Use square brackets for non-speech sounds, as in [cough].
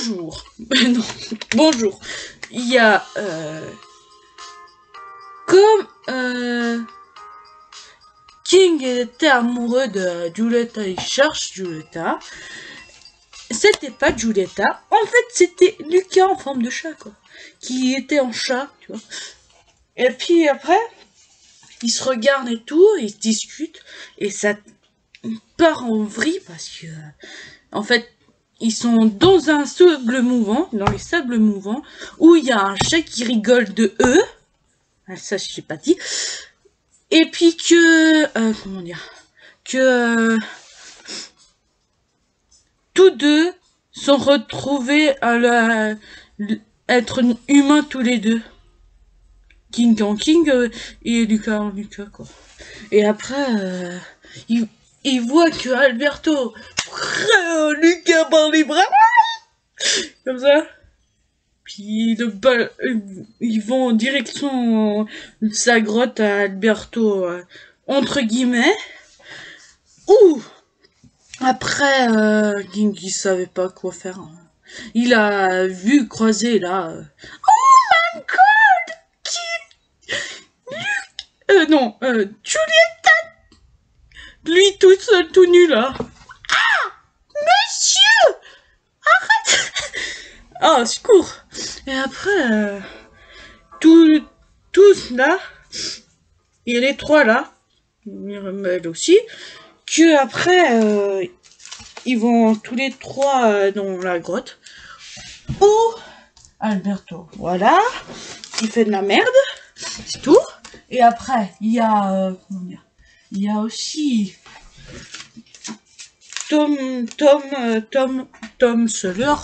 bonjour. [laughs] non, bonjour. Il y a euh, comme euh, King était amoureux de Giulietta, il cherche Giulietta. C'était pas Giulietta, en fait c'était Lucas en forme de chat quoi, qui était en chat, tu vois. Et puis après, ils se regardent et tout, ils se discutent, et ça part en vrille parce que, en fait, ils sont dans un sable mouvant, dans les sables mouvants, où il y a un chat qui rigole de eux. Ah, ça, je sais pas dit. Et puis que, euh, comment dire, que tous deux sont retrouvés à la, être humains tous les deux. King en King euh, et Lucas en Lucas, quoi. Et après, euh, il, il voit que Alberto, oh, Lucas par les bras, comme ça. Puis bal, ils vont en direction de sa grotte à Alberto, euh, entre guillemets. Ouh Après, euh, King, il savait pas quoi faire. hein. Il a vu croiser là. euh, Oh my god King Luc Euh, non, euh, Julietta Lui tout seul, tout nu là. Ah, secours Et après, euh, tout, tous là, il y a les trois là, Mirabel aussi, que après, euh, ils vont tous les trois euh, dans la grotte. Où Alberto, voilà, il fait de la merde, c'est tout. Et après, il y a, il y a aussi Tom, Tom, Tom, Tom Sawyer,